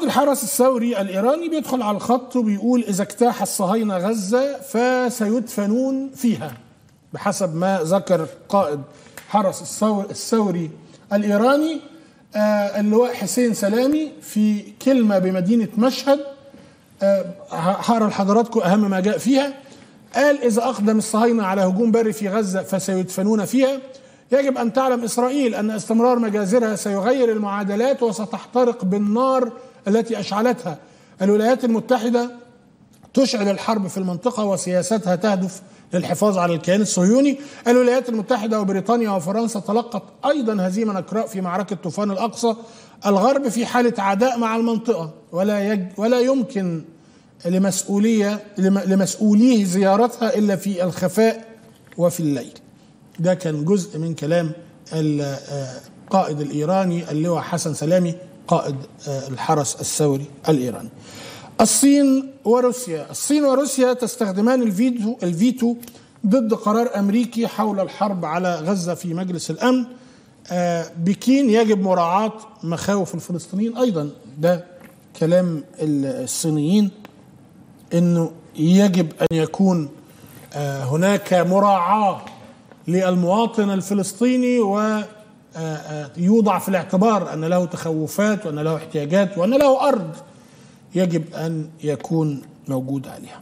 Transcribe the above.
قائد الحرس الثوري الإيراني بيدخل على الخط وبيقول إذا اجتاح الصهاينة غزة فسيدفنون فيها بحسب ما ذكر قائد حرس الثور الثوري الإيراني آه اللواء حسين سلامي في كلمة بمدينة مشهد آه هقرأ لحضراتكم أهم ما جاء فيها. قال إذا أقدم الصهاينة على هجوم بري في غزة فسيدفنون فيها. يجب أن تعلم إسرائيل أن استمرار مجازرها سيغير المعادلات وستحترق بالنار التي أشعلتها. الولايات المتحدة تشعل الحرب في المنطقة وسياستها تهدف للحفاظ على الكيان الصهيوني. الولايات المتحدة وبريطانيا وفرنسا تلقت أيضا هزيمة نكراء في معركة طوفان الأقصى. الغرب في حالة عداء مع المنطقة ولا, يج ولا يمكن لمسؤولية لمسؤوليه زيارتها إلا في الخفاء وفي الليل. ده كان جزء من كلام القائد الإيراني اللواء حسن سلامي قائد الحرس الثوري الإيراني. الصين وروسيا الصين وروسيا تستخدمان الفيتو الفيتو ضد قرار أمريكي حول الحرب على غزة في مجلس الأمن. بكين يجب مراعاة مخاوف الفلسطينيين. أيضا ده كلام الصينيين إنه يجب أن يكون هناك مراعاة للمواطن الفلسطيني ويوضع في الاعتبار أن له تخوفات وأن له احتياجات وأن له أرض يجب أن يكون موجود عليها.